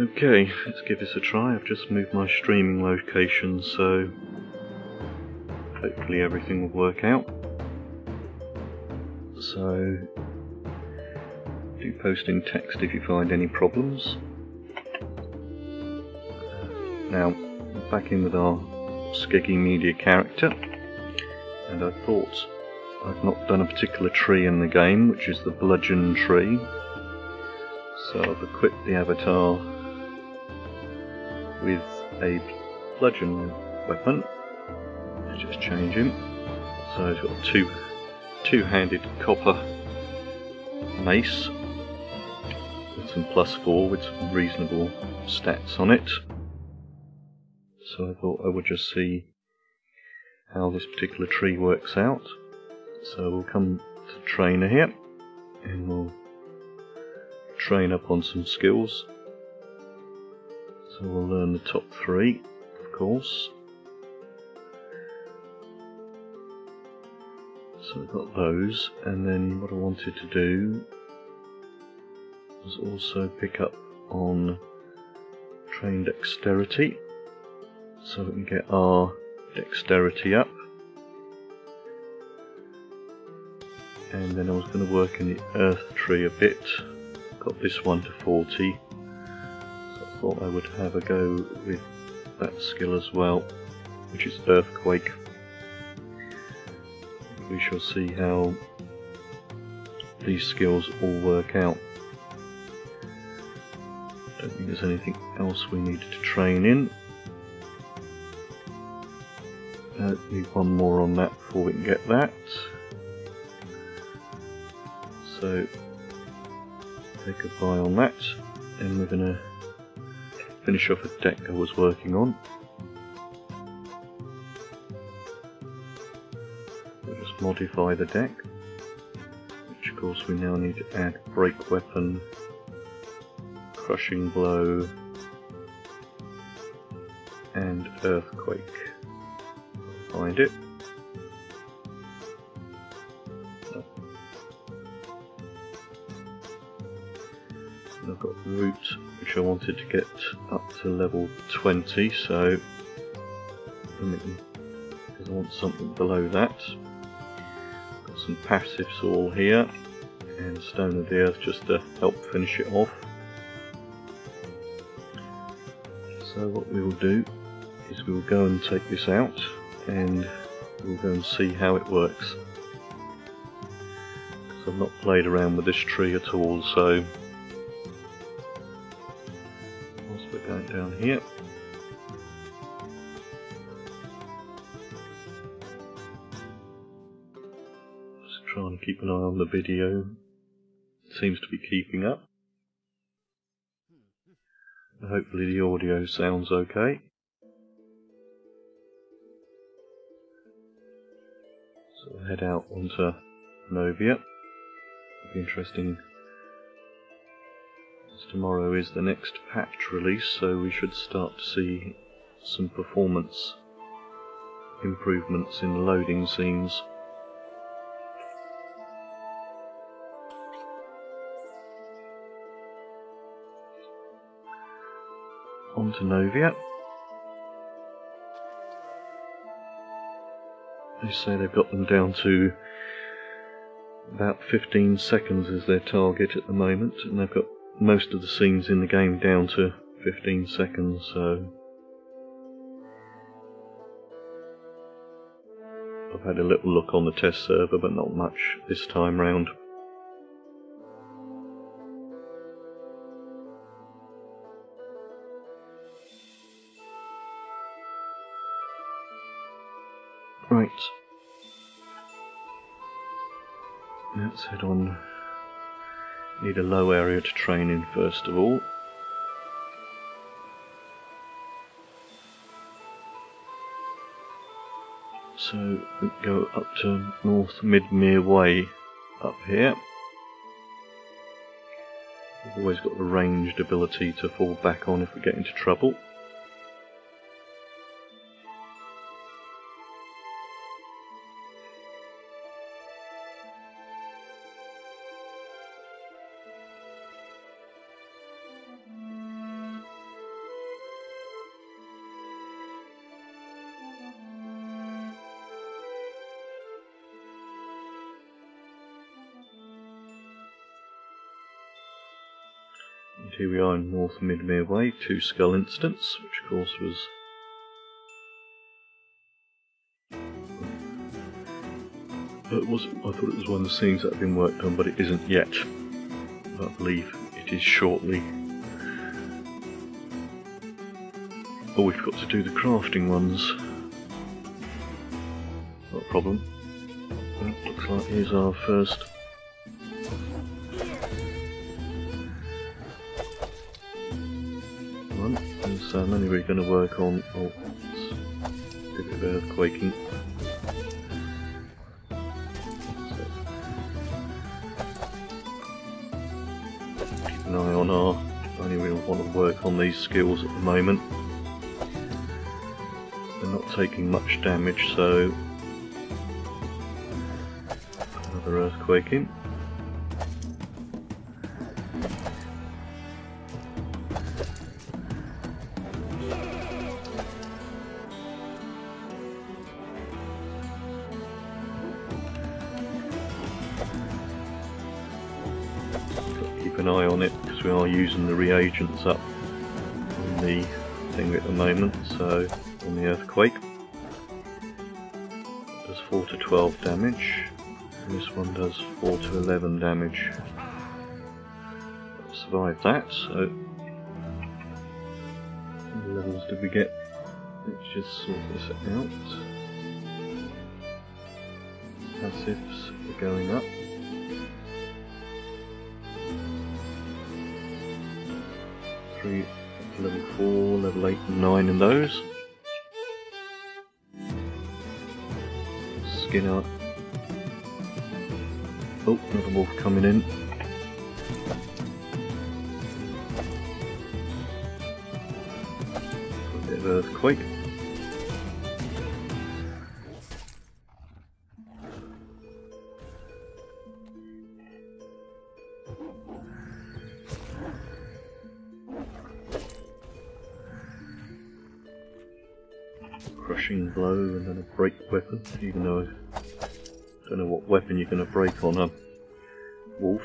Okay, let's give this a try. I've just moved my streaming location, so hopefully everything will work out. So, do post in text if you find any problems. Now, back in with our Skeggy Media character, and I thought I've not done a particular tree in the game, which is the bludgeon tree. So I've equipped the avatar a bludgeon weapon. Let's just change him. So he's got a two two-handed copper mace with some plus four with some reasonable stats on it. So I thought I would just see how this particular tree works out. So we'll come to trainer here and we'll train up on some skills. So we'll learn the top three, of course. So I've got those, and then what I wanted to do was also pick up on train dexterity, so we can get our dexterity up. And then I was going to work in the earth tree a bit. Got this one to 40, so I thought I would have a go with that skill as well, which is earthquake we shall see how these skills all work out. I don't think there's anything else we need to train in. Uh, need one more on that before we can get that. So take a buy on that, and we're going to finish off a deck I was working on. Just modify the deck, which of course we now need to add break weapon, crushing blow, and earthquake. Find it. I've got root, which I wanted to get up to level 20, so because I want something below that Got some passives all here and Stone of the Earth just to help finish it off. So what we will do is we will go and take this out and we'll go and see how it works. I've not played around with this tree at all so down here trying to keep an eye on the video. Seems to be keeping up. Hopefully the audio sounds okay. So head out onto Novia. Be interesting tomorrow is the next patch release so we should start to see some performance improvements in loading scenes. onto Novia. They say they've got them down to about 15 seconds as their target at the moment, and they've got most of the scenes in the game down to 15 seconds, so I've had a little look on the test server, but not much this time round. Right. Let's head on. Need a low area to train in first of all. So we go up to North Midmere Way up here. We've always got the ranged ability to fall back on if we get into trouble. North Midmere Way, Two Skull Instance, which of course was it was I thought it was one of the scenes that had been worked on, but it isn't yet. I believe it is shortly. Oh, we've got to do the crafting ones. Not a problem. Well, looks like here's our first Um, I'm only really going to work on oh, a bit of earthquaking. keep an eye on our. Only really want to work on these skills at the moment. They're not taking much damage, so another earthquaking. An eye on it because we are using the reagents up on the thing at the moment, so on the earthquake. It does 4 to 12 damage, and this one does 4 to 11 damage. Survived that, so what levels did we get? Let's just sort this out. Passives are going up. Level four, level eight, and nine in those. Skin up. Oh, another wolf coming in. A bit of earthquake. Even though I don't know what weapon you're going to break on a wolf.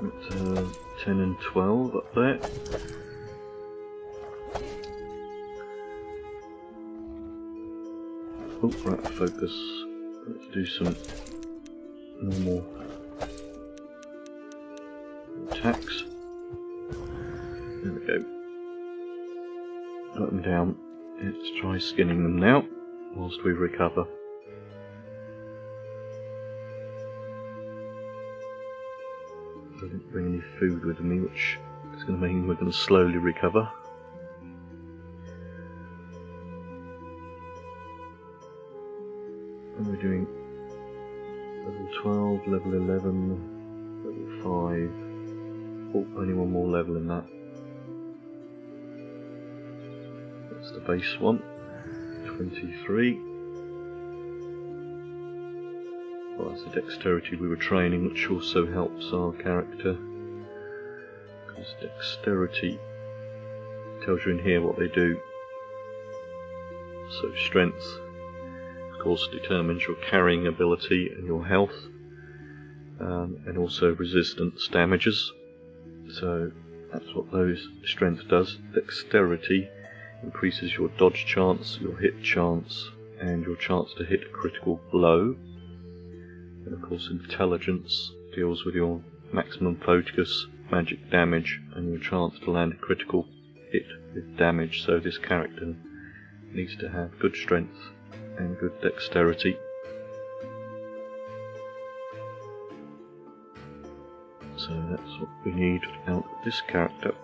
It's, uh, 10 and 12 up there. Oh, right, focus. Let's do some recover. I didn't bring any food with me, which is going to mean we're going to slowly recover. And we're doing level 12, level 11, level 5. Oh, only one more level in that. That's the base one. 23. Well, that's the dexterity we were training, which also helps our character. Because dexterity tells you in here what they do. So, strength of course determines your carrying ability and your health, um, and also resistance damages. So that's what those strength does. Dexterity increases your dodge chance, your hit chance, and your chance to hit a critical blow. And of course, intelligence deals with your maximum focus, magic damage, and your chance to land a critical hit with damage. So this character needs to have good strength and good dexterity. So that's what we need out of this character.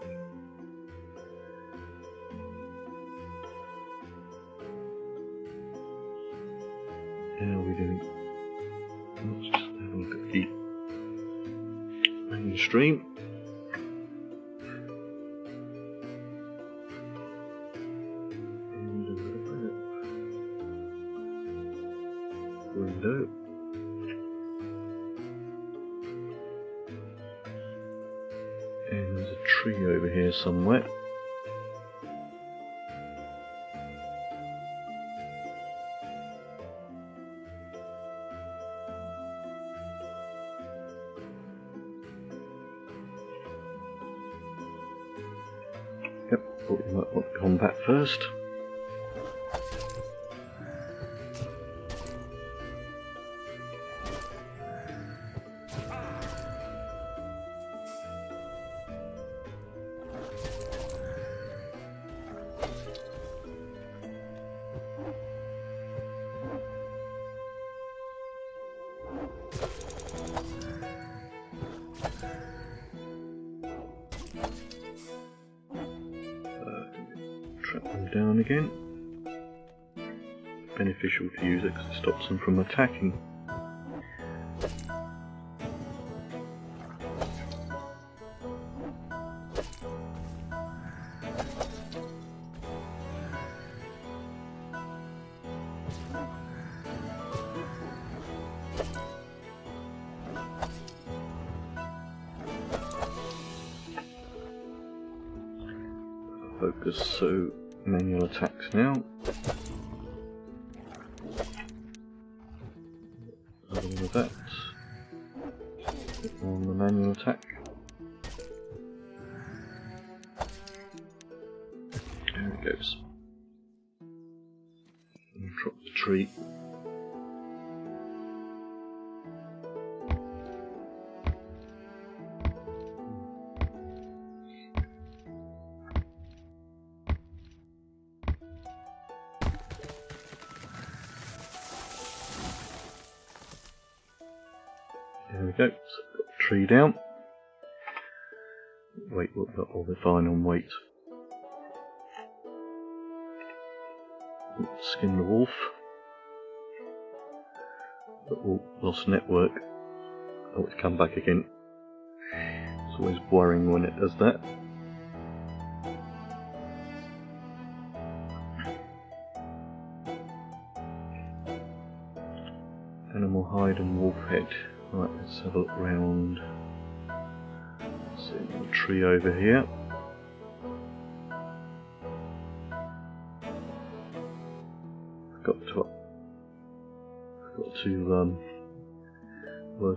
Of window. And there's a tree over here somewhere. Want first. down again. Beneficial to use it because it stops them from attacking. Network. Oh, it's come back again. It's always worrying when it does that. Animal hide and wolf head. Right, let's have a look round. See the tree over here.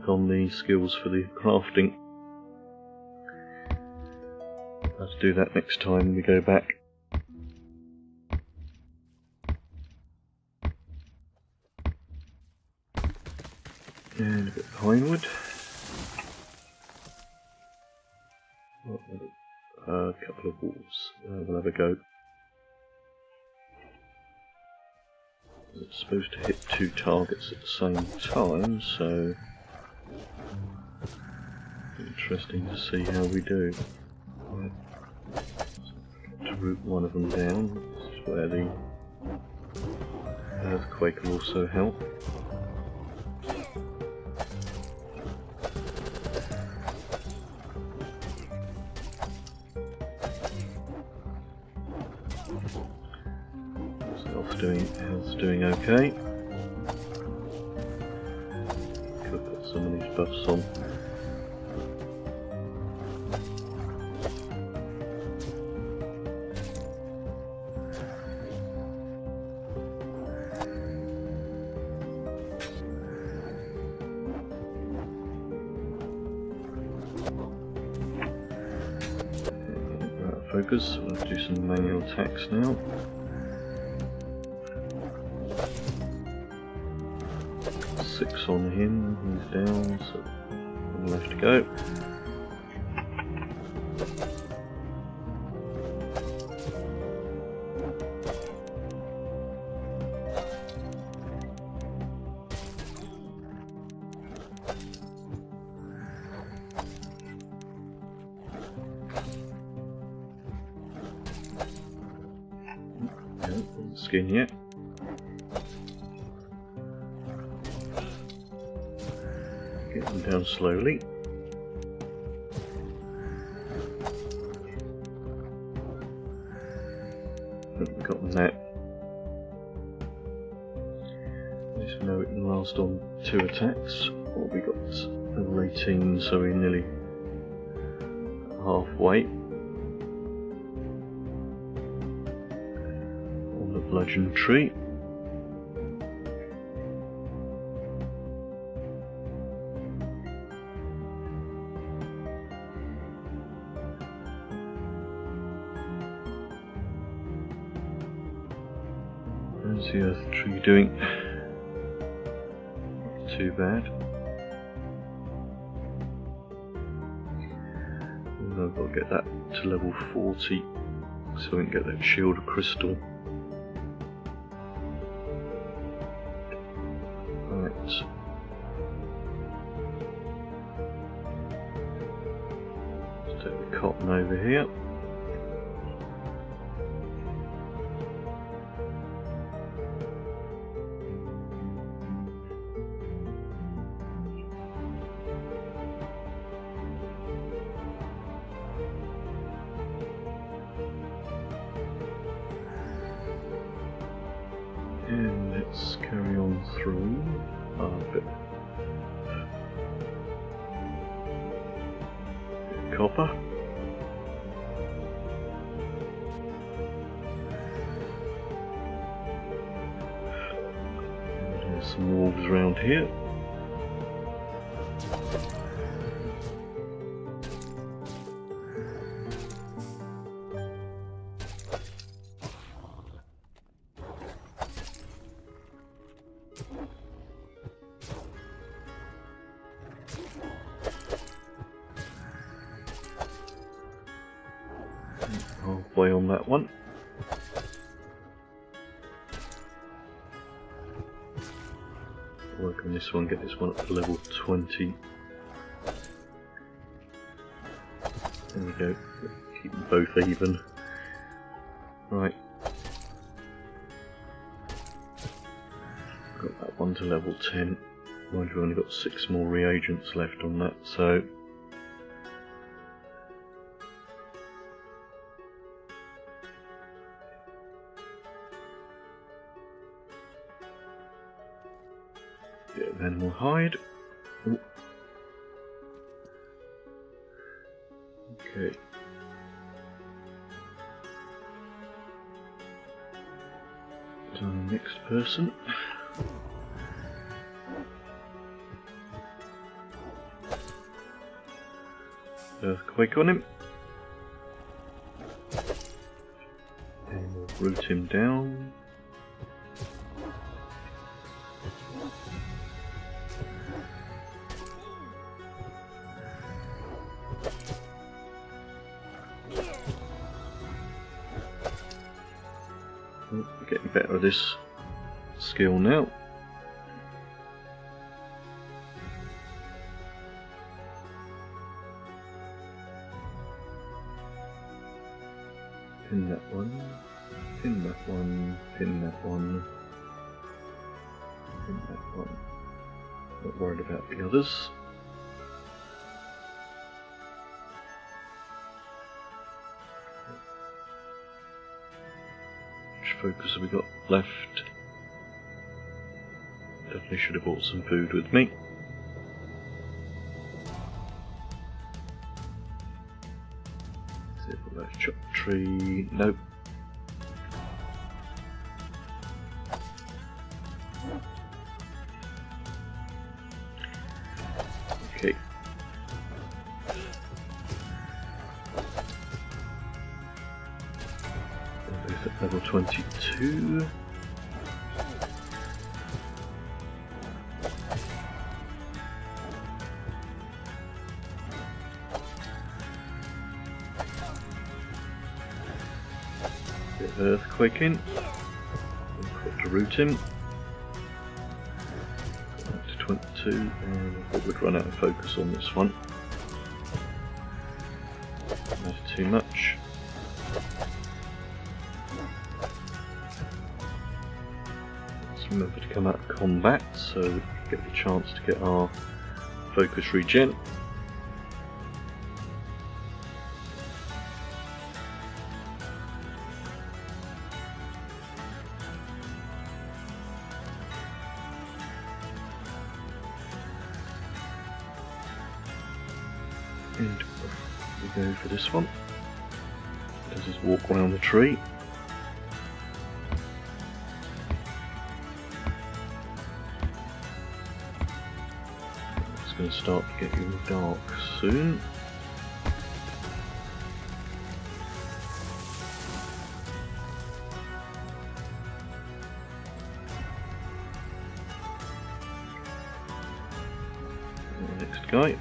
On the skills for the crafting. Let's do that next time we go back. And a bit of pinewood. A couple of wolves. Uh, we'll have a go. It's supposed to hit two targets at the same time, so interesting to see how we do. To root one of them down, this is where the earthquake will also help. Doing health's doing okay. Attacks now. Six on him, he's down, so skin yet. Get them down slowly. Haven't gotten that. At least know it can last on two attacks. Or we got level 18, so we're nearly Bludgeon Tree. How's the Earth Tree doing? Not too bad. I've got to get that to level 40 so I can get that shield crystal. One, to level 20. There we go. Keep them both even. Right. Got that one to level 10. Mind you, only got six more reagents left on that, so hide. Okay. To the next person. Earthquake on him. And we'll root him down. This skill now. Pin that one, pin that one, pin that one, pin that one. Not worried about the others. Focus have we got left? Definitely should have brought some food with me. A chop tree. Nope. Earthquaking. To root him. To 22, and I thought we'd run out of focus on this one. That's too much. Let's remember to come out of combat so we get the chance to get our focus regen. this one. Let's just walk around the tree. It's going to start to get dark soon. Next guy.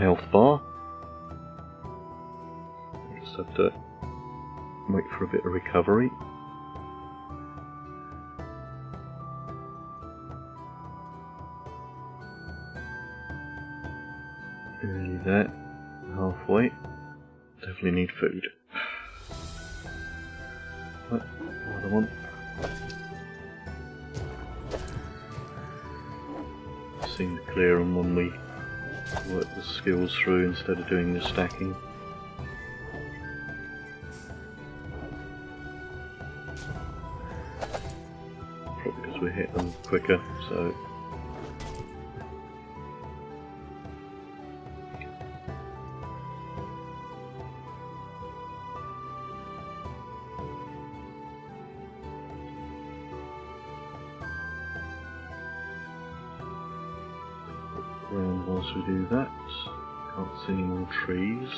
Health bar. Just have to wait for a bit of recovery. Nearly there. Halfway. Definitely need food. Oh, another one. Seemed clear on the skills through instead of doing the stacking. Probably because we hit them quicker, so trees.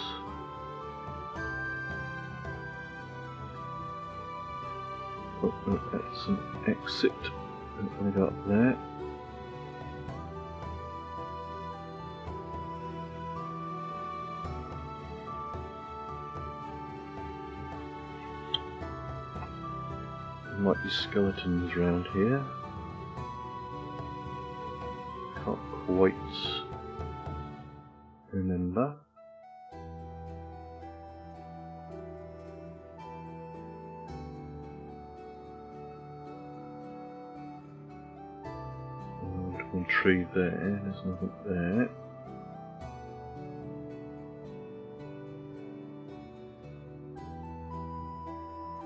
Oh, oh, that's an exit. Gonna go up. There might be skeletons around here. Can't quite nothing there.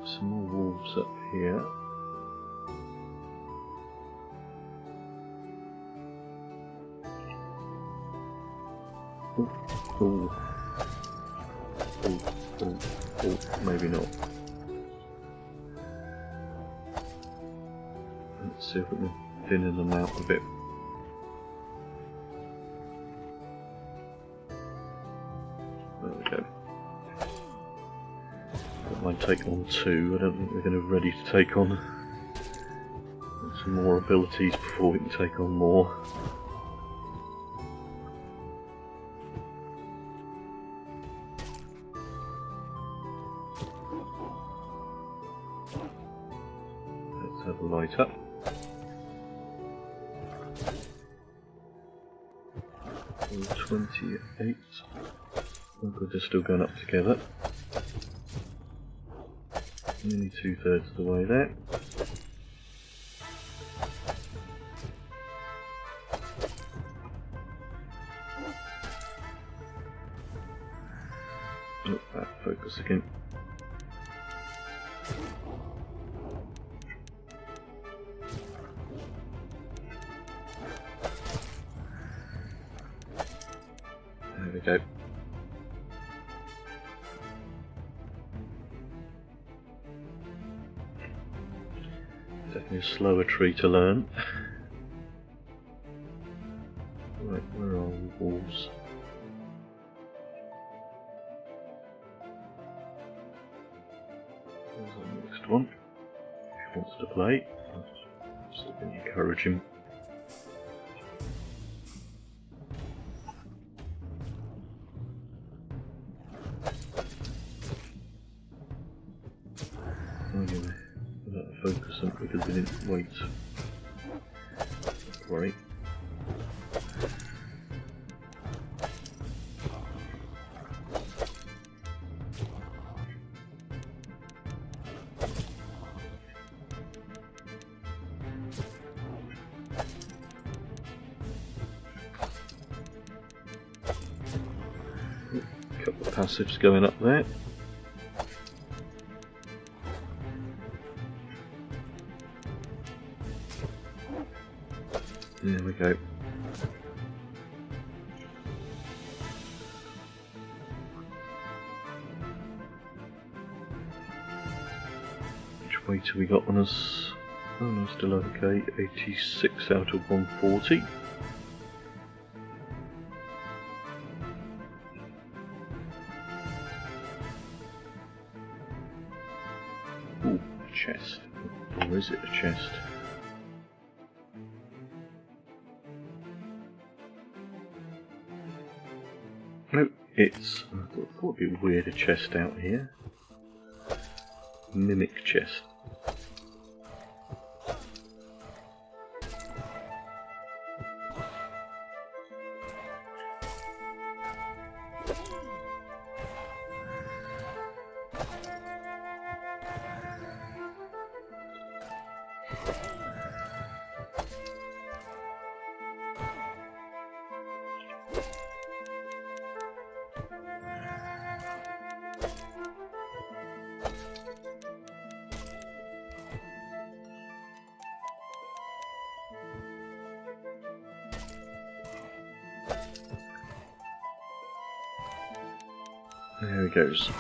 Some more wolves up here. Ooh. Ooh. Ooh. Ooh. Maybe not. Let's see if we can thinning them out a bit. Mind taking on two. I don't think we're going to be ready to take on some more abilities before we can take on more. Let's have a light up. Twenty-eight. Oh, I think we're just still going up together. Two thirds of the way there. Tree to learn. Passives going up there. There we go. Which weight have we got on us? Oh no, still okay. 86 out of 140. Is it a chest? Nope, it's. I thought it'd be weird a chest out here. Mimic chest. He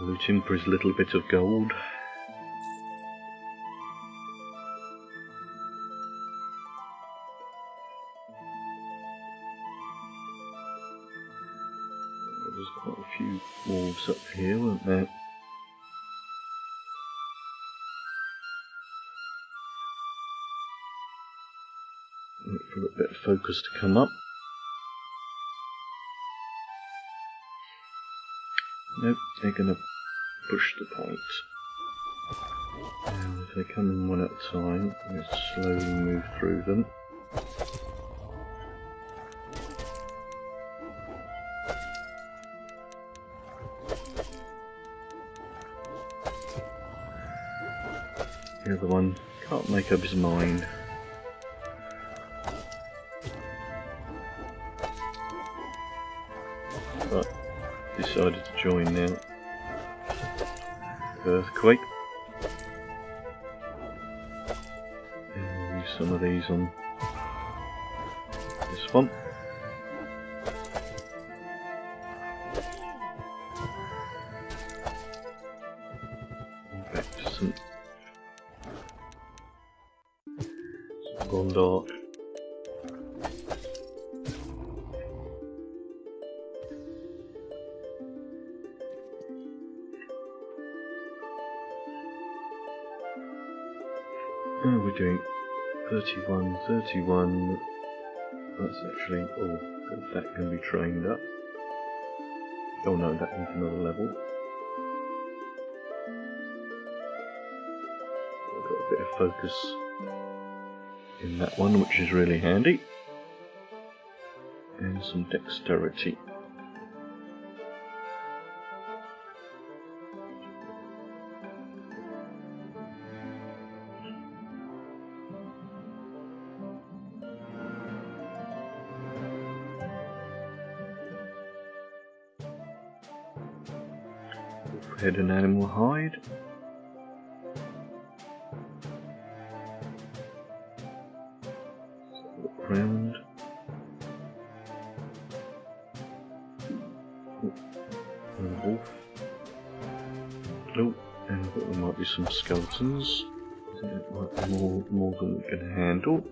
Loot him for his little bit of gold. Focus to come up. Nope, they're gonna push the point. And if they come in one at a time, let's slowly move through them. The other one can't make up his mind. Earthquake. Use some of these on this one. 31, 31. That's actually, oh, that can be trained up. Oh no, that needs another level. I've got a bit of focus in that one, which is really handy. And some dexterity. dead an animal hide. Look. And a wolf. Oh, and there might be some skeletons. That might be more, more than we can handle.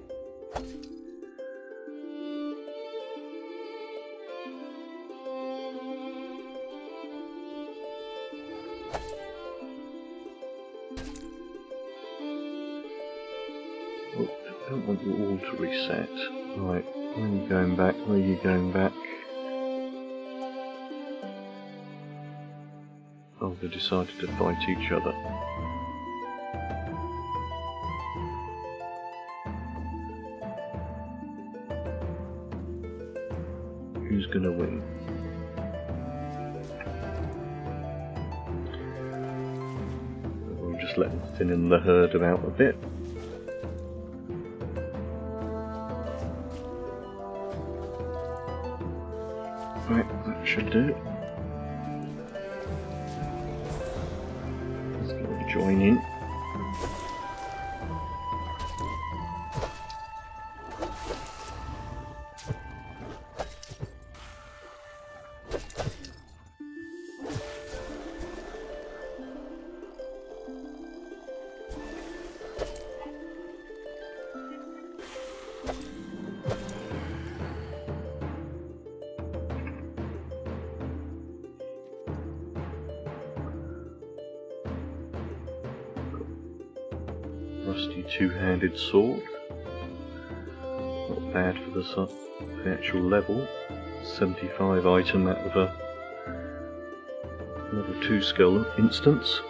You going back? Oh, they decided to fight each other. Who's gonna win? We'll just let them thin in the herd about a bit. Right, that should do it. Let's go join in. Two-handed sword. Not bad for the, su- the actual level. 75 item out of a level 2 skill instance.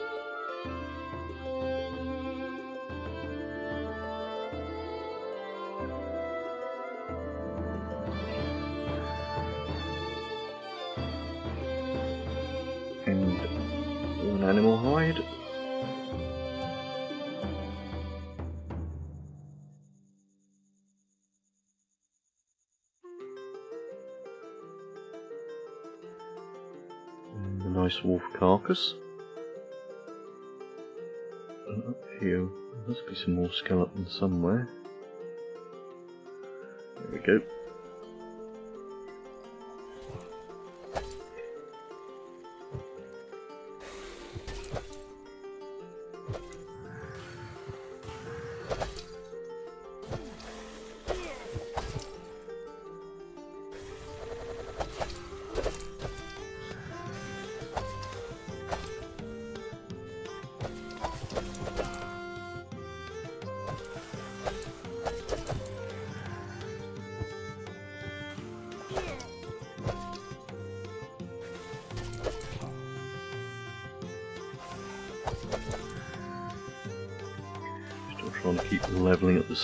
And up uh, here, there must be some more skeletons somewhere. There we go.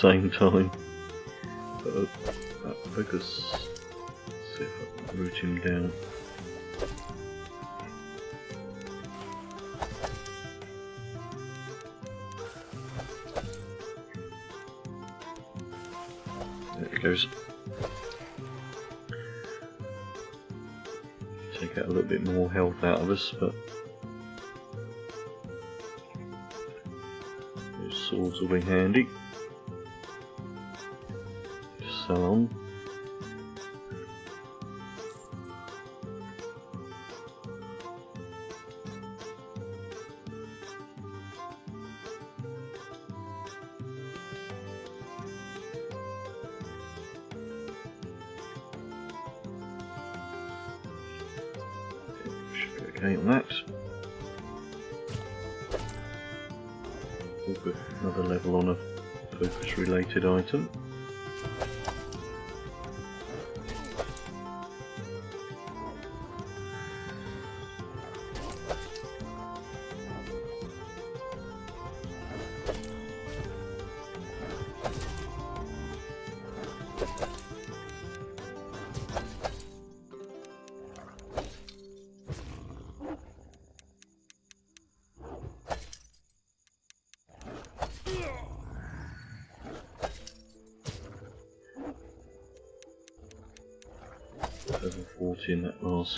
Same time. Uh, focus. See if I can root him down. There it goes. Take out a little bit more health out of us, but those swords will be handy. Just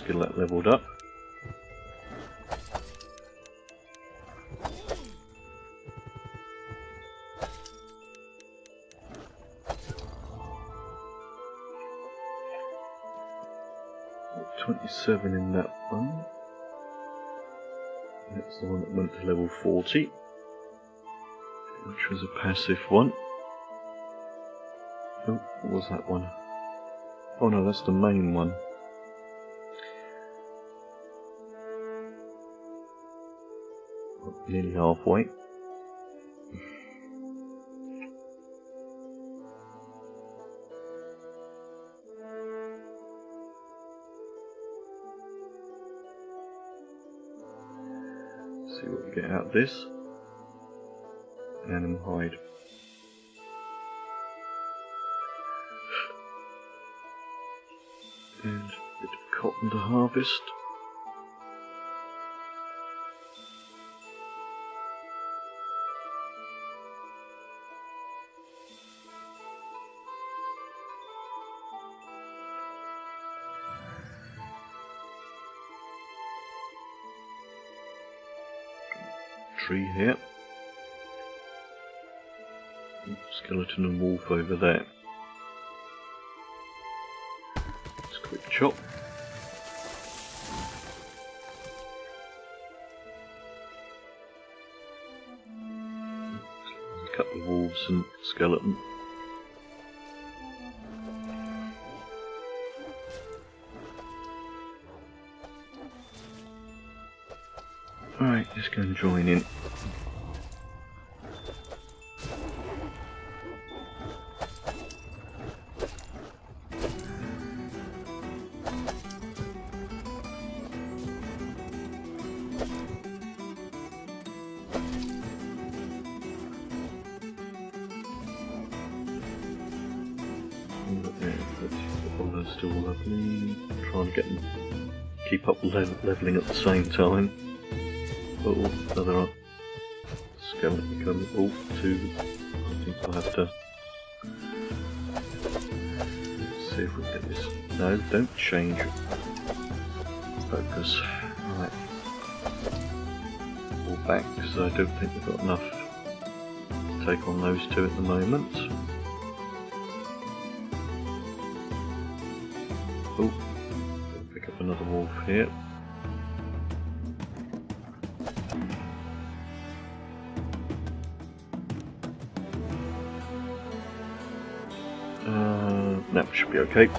just get that leveled up. Twenty-seven in that one. That's the one that went to level forty, which was a passive one. Oh, what was that one? Oh no, that's the main one. Nearly halfway. See what we get out of this. Animal hide. And a bit of cotton to harvest. Skeleton and wolf over there. Let's quick chop. Couple of wolves and skeleton. Alright, just gonna join in. Le leveling at the same time. Oh, another skeleton coming. Oh, two. I think I'll have to. Let's see if we get this. No, don't change focus. Right. Pull back because I don't think we've got enough to take on those two at the moment. Here. Uh, that should be okay.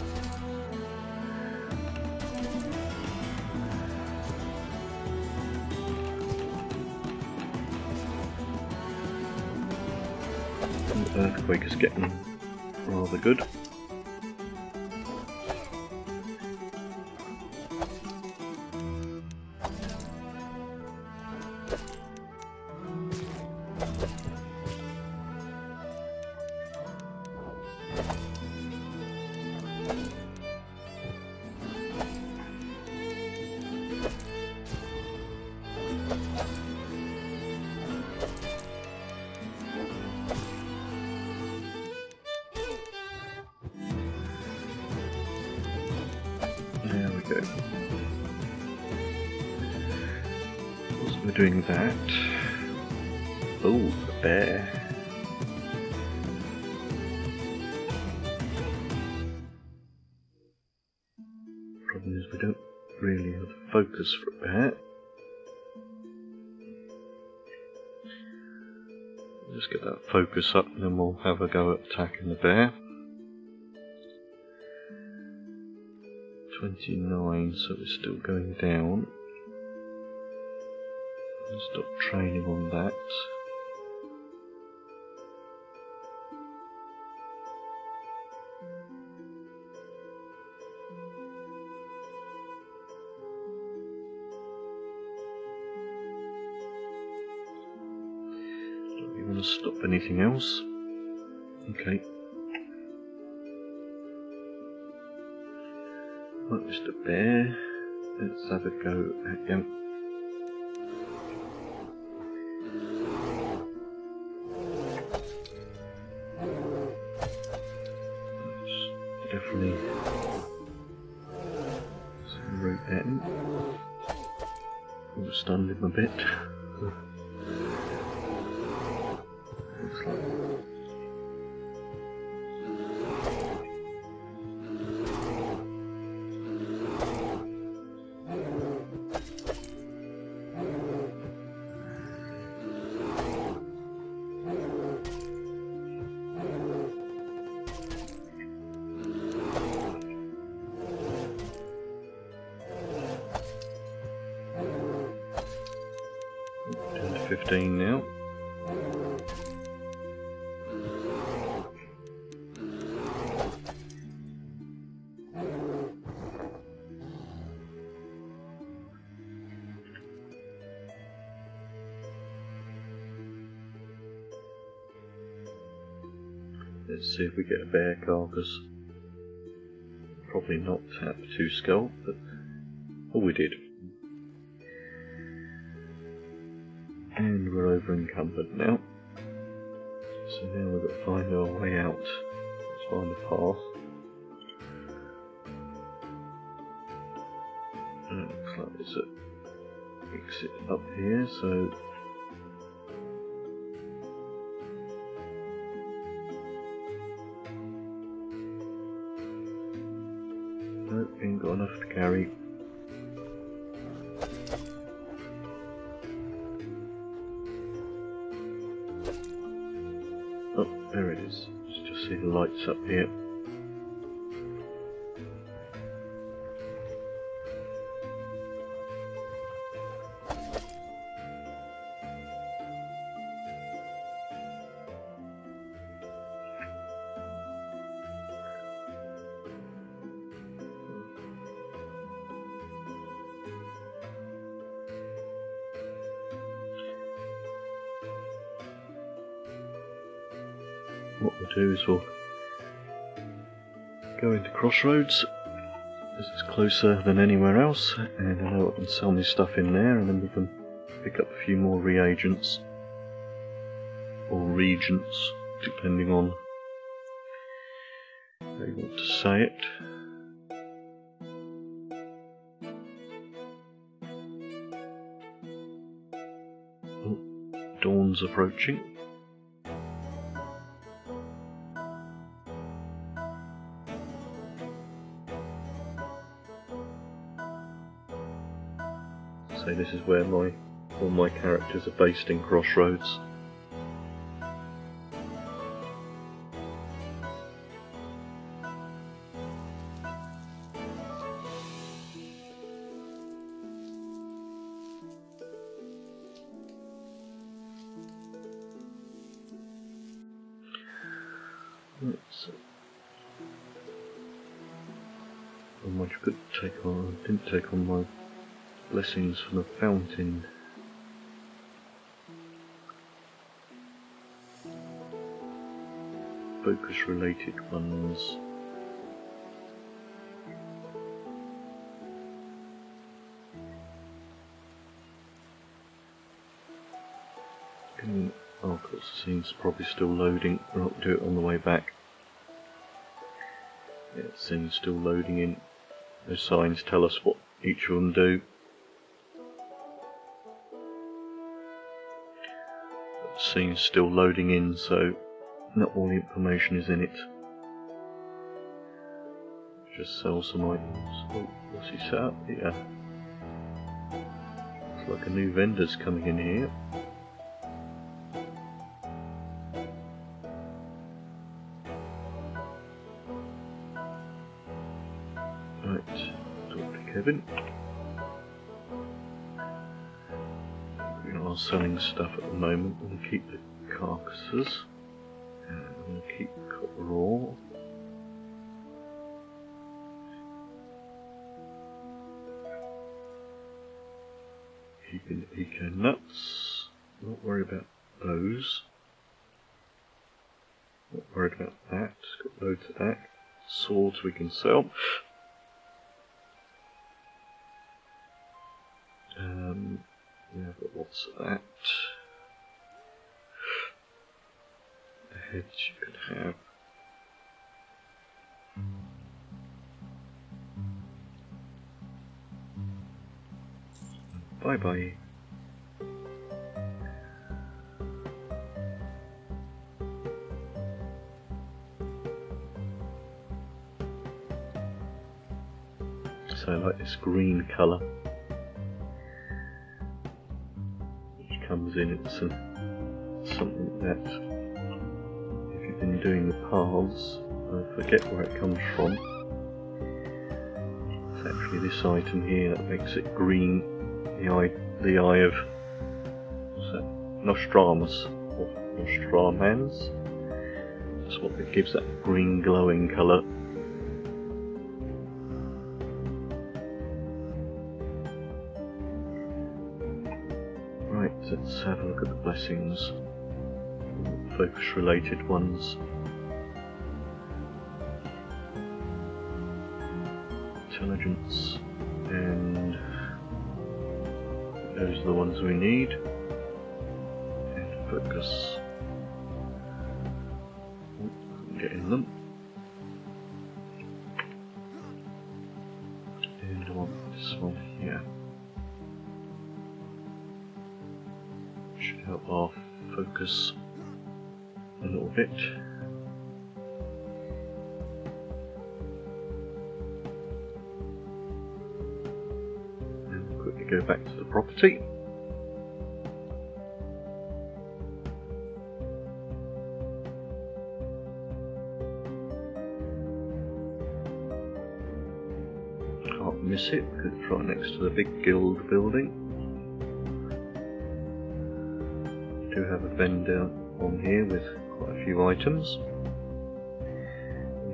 The earthquake is getting rather good. Have a go at attacking the bear. 29, so we're still going down. Stop training on that. Stop anything else? Okay. Right, Mr. Bear, let's have a go at you. Let's definitely root at him. Stunned him a bit. 15 now. Let's see if we get a bear carcass. Probably not tap two skull, but oh we did. Over encumbered now. So now we've got to find our way out. Let's find the path. And it looks like there's a exit up here, so up here. Crossroads because it's closer than anywhere else and I know I can sell me stuff in there and then we can pick up a few more reagents or regents depending on how you want to say it. Oh, dawn's approaching. So this is where my all my characters are based in Crossroads. How much could take on? I didn't take on my blessings from the fountain. Focus related ones. Oh, of the scene's probably still loading. I'll do it on the way back. Yeah, the scene's still loading in. Those signs tell us what each of them do. Scene's still loading in, so not all the information is in it. Just sell some items. Oh, what's he set up here? Looks like a new vendor's coming in here. Right, talk to Kevin. Selling stuff at the moment. We'll keep the carcasses. And we'll keep ore. Keeping eco nuts. Not worry about those. Not worried about that. Got loads of that. Swords we can sell. Of that. A hedge you could have. Bye bye. So I like this green colour. In. It's a, something that, if you've been doing the paths, I forget where it comes from. It's actually this item here that makes it green. The eye, the eye of? Nostramus, or Nostramans. That's what it gives that green glowing colour. Blessings. Focus related ones. Intelligence and those are the ones we need. And focus. Items.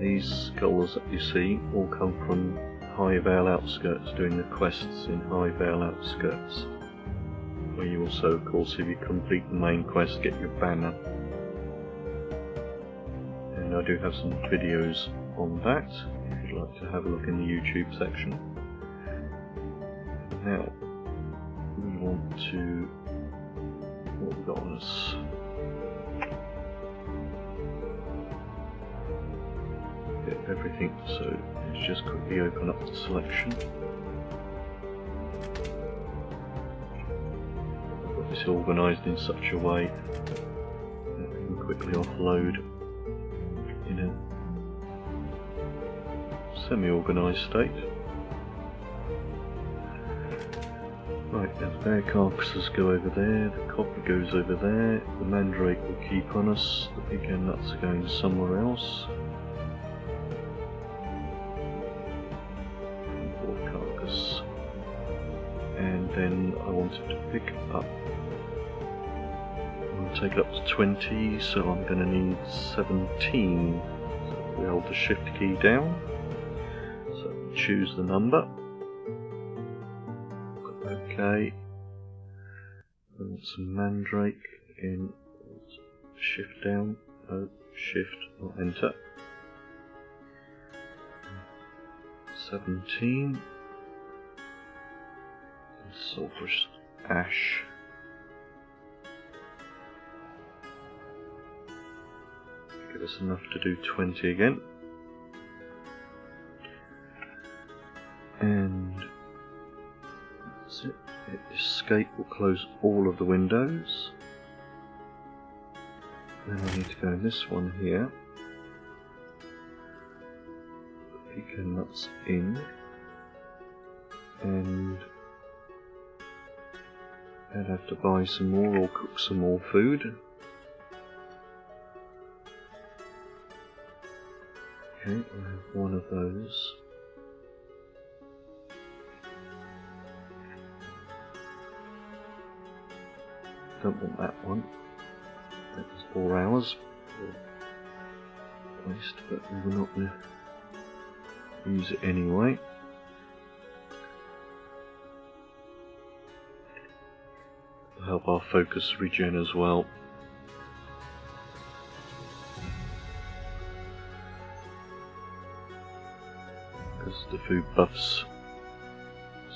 These skulls that you see all come from High Vale outskirts, doing the quests in High Vale outskirts. Where you also, of course, if you complete the main quest, get your banner. And I do have some videos on that, if you'd like to have a look in the YouTube section. Now, we want to... what we got on us? Everything, so let's just quickly open up the selection. I've got this organised in such a way that I can quickly offload in a semi-organised state. Right, now the bear carcasses go over there, the copper goes over there, the mandrake will keep on us, the big nuts are going somewhere else. Then I wanted to pick up I'll take it up to 20, so I'm going to need 17. So we hold the shift key down. So choose the number. Okay. And some mandrake in Shift down. Oh, shift or enter. 17. Sulphurous ash. Give us enough to do 20 again. And that's it. Hit escape will close all of the windows. Then I need to go in this one here. Put pecan nuts in. And I'd have to buy some more or cook some more food. Okay, I have one of those. Don't want that one. That was four hours. Waste, but we're not going to use it anyway. Help our focus regen as well. because the food buffs.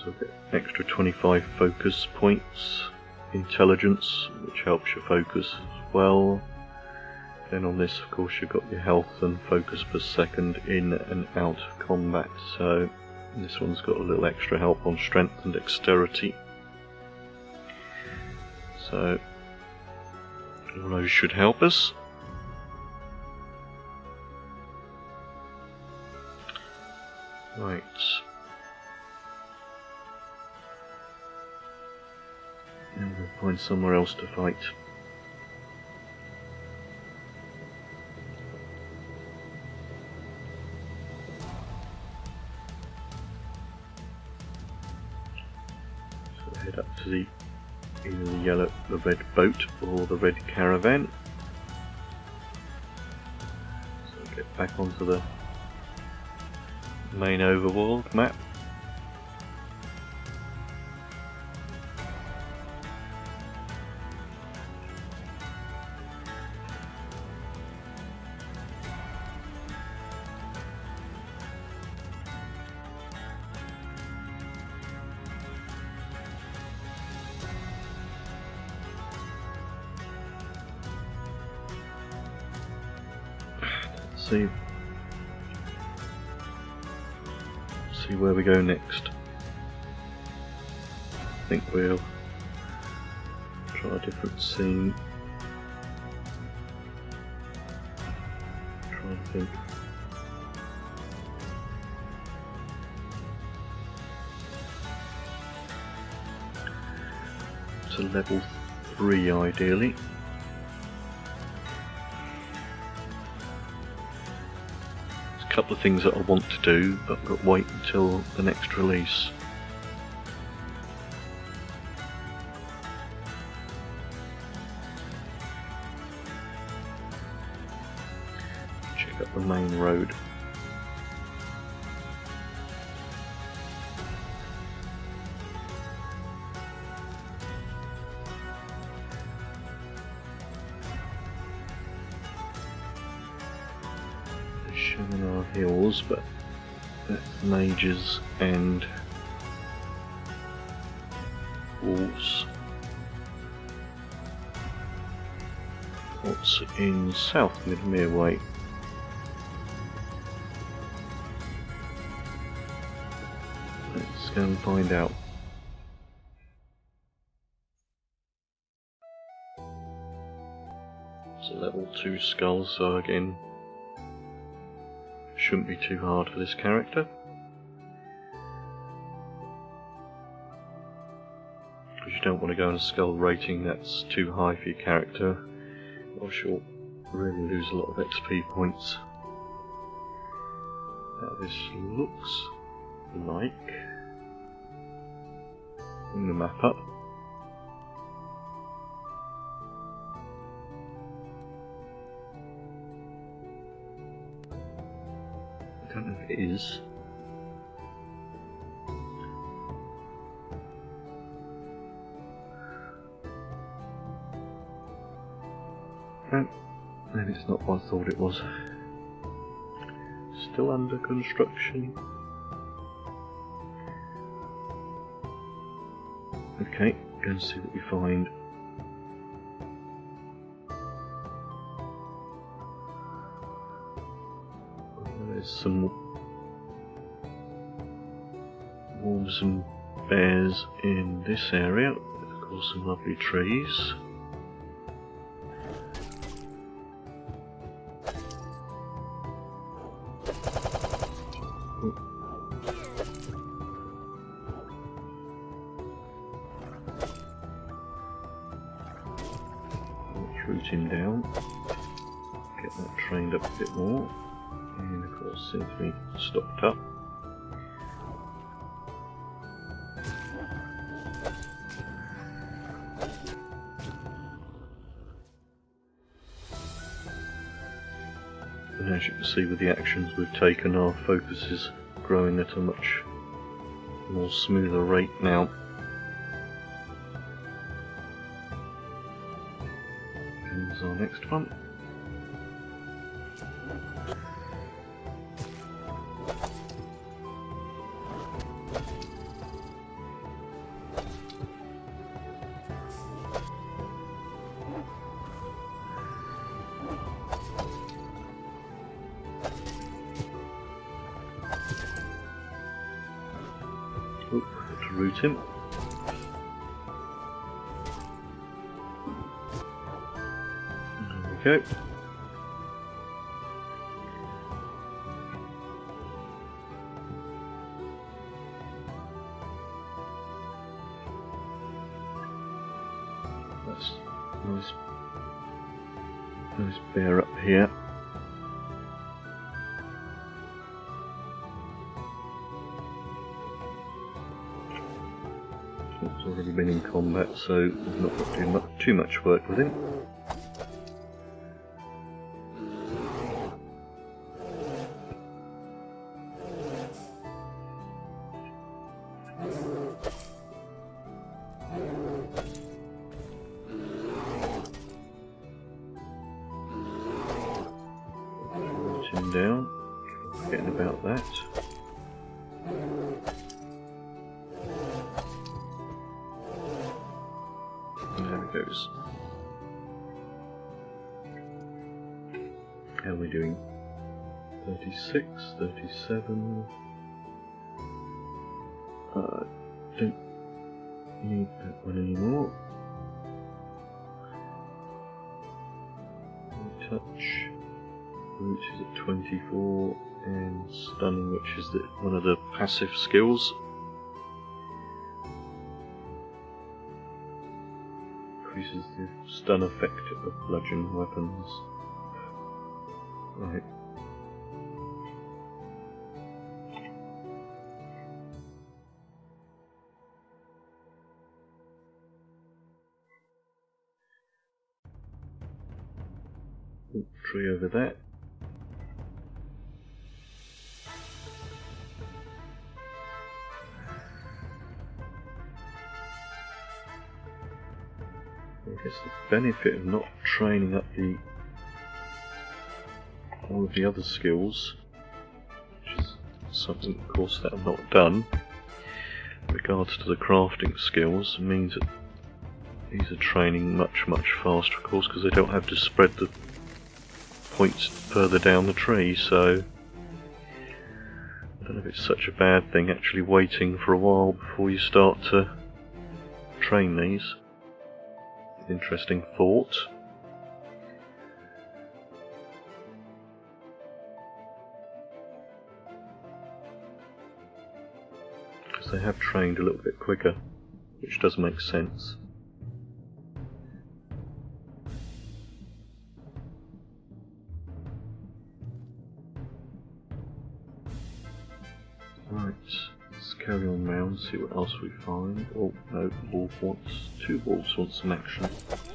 So get extra 25 focus points, intelligence, which helps your focus as well. Then on this, of course, you've got your health and focus per second in and out of combat. So this one's got a little extra help on strength and dexterity. So all those should help us. Right. Now we'll find somewhere else to fight. Head up to the the red boat or the red caravan. So get back onto the main overworld map. Things that I want to do, but to wait until the next release. Check out the main road. But uh, that's Majors and Wolves. What's in South Midmere Way? Let's go and find out. A level 2 skull, so again, shouldn't be too hard for this character. Because you don't want to go on a skull rating that's too high for your character, or you'll really lose a lot of XP points. Now this looks like, bring the map up, is. Hmm. Maybe it's not what I thought it was. Still under construction. Okay, go and see what we find. There's some bears in this area. Of course, some lovely trees. Root him down. Get that trained up a bit more. And of course, be stocked up. See with the actions we've taken, our focus is growing at a much more smoother rate now. Here's our next one. So we've not got to do mu too much work with him. Passive skills. Increases the stun effect of bludgeon weapons. Right. Tree over there. Benefit of not training up the all of the other skills, which is something of course that I've not done, In regards to the crafting skills, means that these are training much much faster of course because they don't have to spread the points further down the tree so I don't know if it's such a bad thing actually waiting for a while before you start to train these. Interesting thought. Because they have trained a little bit quicker, which does make sense. Right, let's carry on round, see what else we find. Oh no, wolf wants two wolves want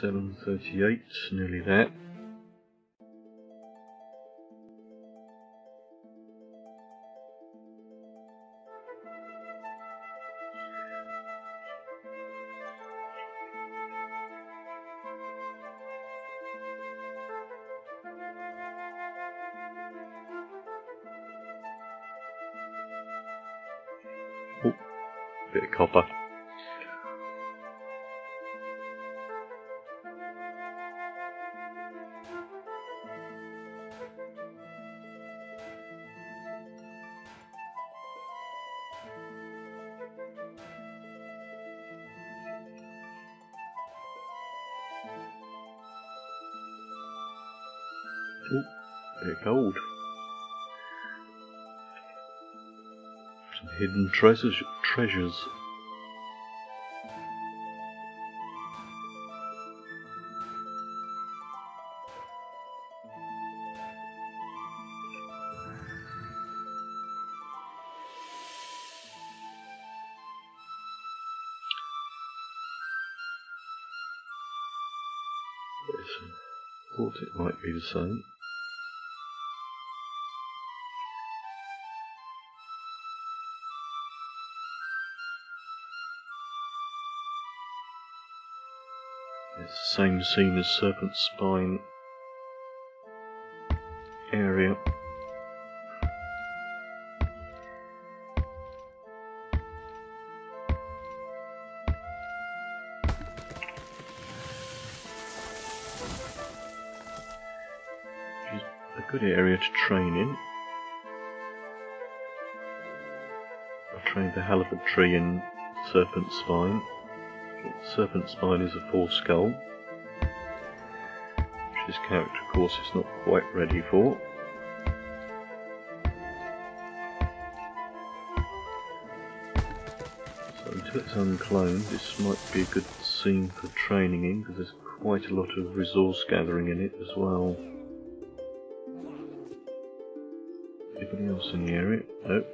738, nearly there. Hidden treasures. Treasures. I thought it might be the same. Same scene as Serpent Spine area. A good area to train in. I trained the halibut tree in Serpent Spine. Serpent Spine is a four skull, this character, of course, is not quite ready for. So until it's uncloned, this might be a good scene for training in, because there's quite a lot of resource gathering in it as well. Anybody else in the area? Nope.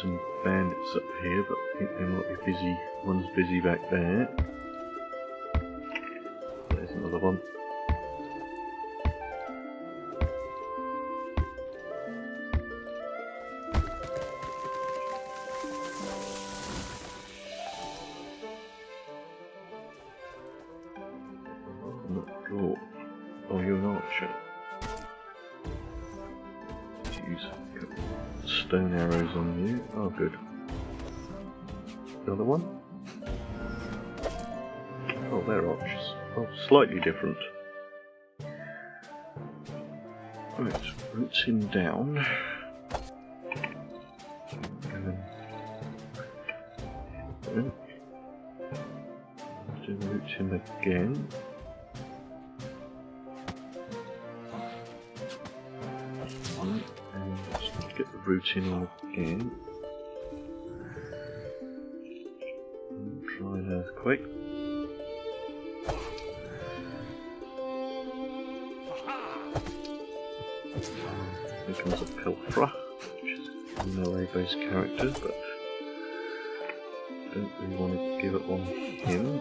Some bandits up here, but I think they might be busy. One's busy back there. There's another one. Slightly different. Right, roots him down. And root him again. And get the rooting on again. And Try an earthquake. Melee based character, but don't really want to give it on him.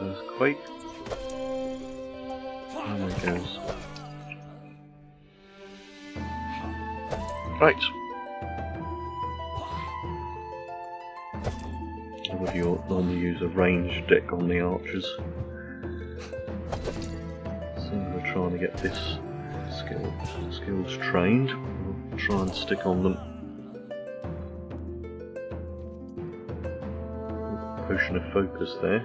Earthquake. And there goes. Right. I would normally use a range deck on the archers. Seeing we're trying to get this skill skills trained. We'll try and stick on them. Focus there.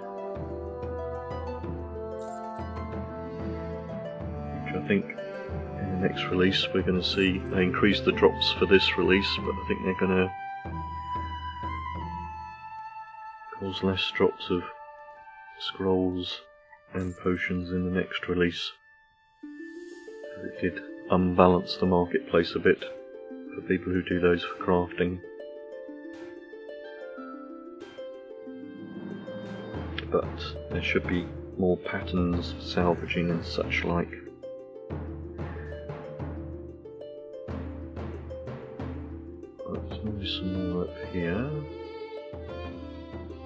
Which I think in the next release we're going to see they increase the drops for this release, but I think they're going to cause less drops of scrolls and potions in the next release. It did unbalance the marketplace a bit for people who do those for crafting. There should be more patterns, salvaging and such like. Let's move some more up here.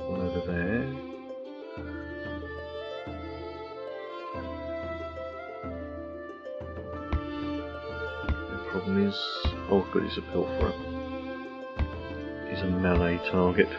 One over there. The problem is, oh good, he's a pilferer. He's a melee target.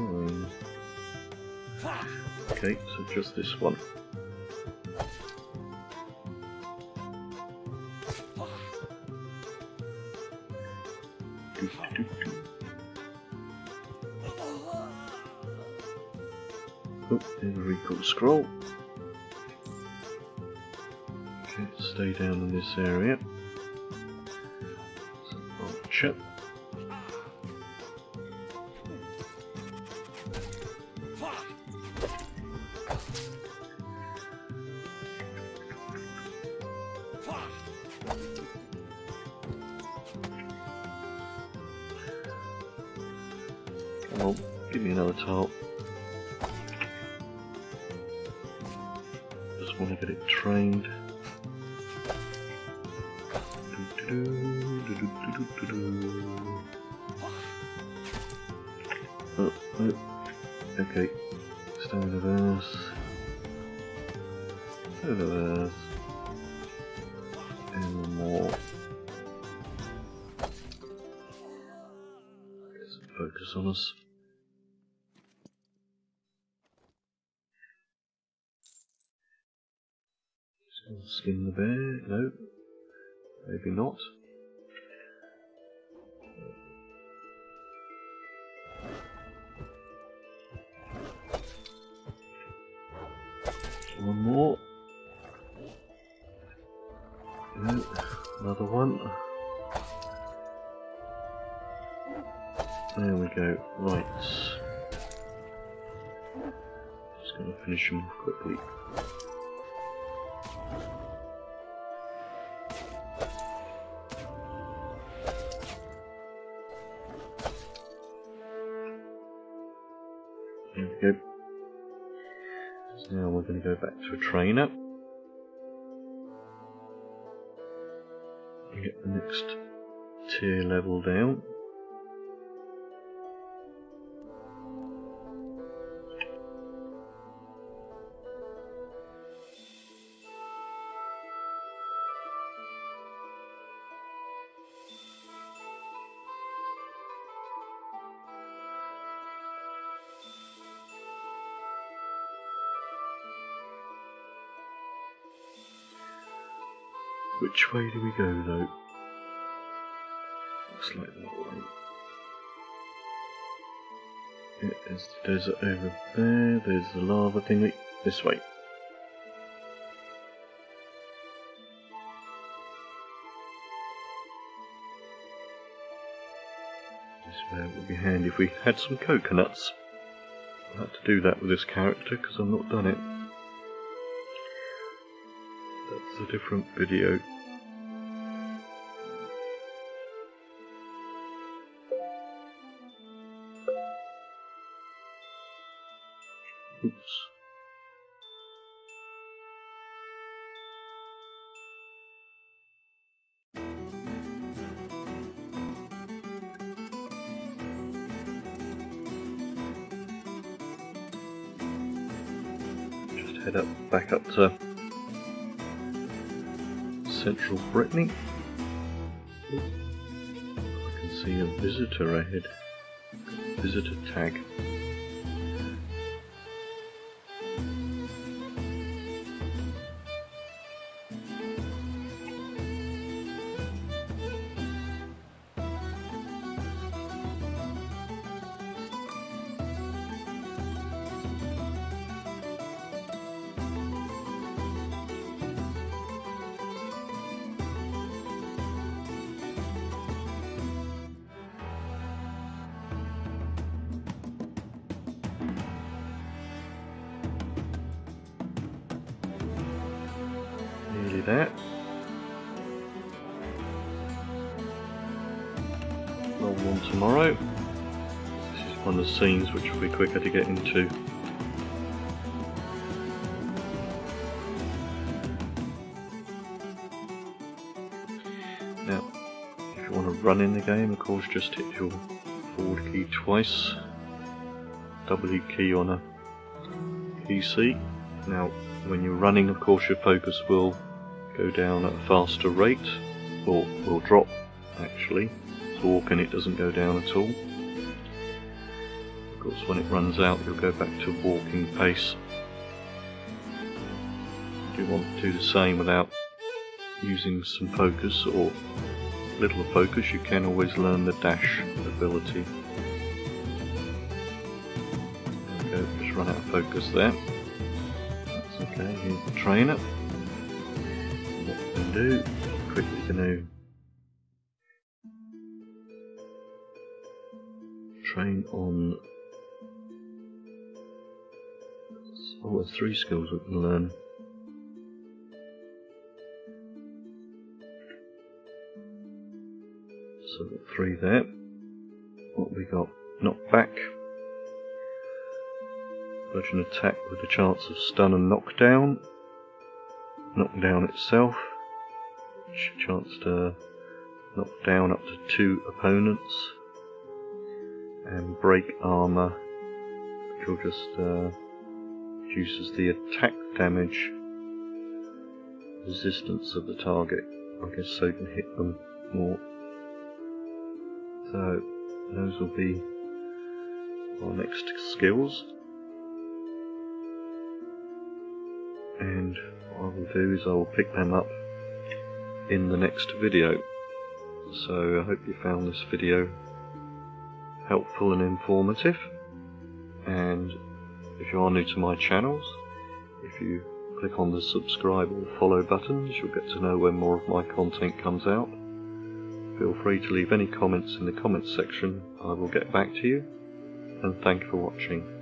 39. Okay, so just this one. Oh, there's a recall scroll. Okay, stay down in this area. So, archer. Come to a trainer. Get the next tier level down. Which way do we go though? Looks like that way. Yeah, there's the desert over there, there's the lava thingy. This way. This would be handy if we had some coconuts. I'll have to do that with this character because I've not done it. That's a different video. Back up to central Brittany. I can see a visitor ahead. Visitor tag. Now, if you want to run in the game, of course, just hit your forward key twice. W key on a PC. Now, when you're running, of course, your focus will go down at a faster rate, or will drop actually. Walking it doesn't go down at all. Of course, when it runs out, you'll go back to walking pace. You want to do the same without using some focus or little focus, you can always learn the dash ability. Go, just run out of focus there. That's okay, here's the trainer. What we can do, quickly going to train on oh, there's three skills we can learn. So three there. What we got? Knock back. Bludgeon attack with a chance of stun and knockdown. Knockdown itself. Chance to knock down up to two opponents. And break armor, which will just uh, reduces the attack damage resistance of the target. I guess so you can hit them more. So those will be our next skills. And what I will do is I will pick them up in the next video. So I hope you found this video helpful and informative. And if you are new to my channels, if you click on the subscribe or follow buttons, you'll get to know when more of my content comes out. Feel free to leave any comments in the comments section, I will get back to you, and thank you for watching.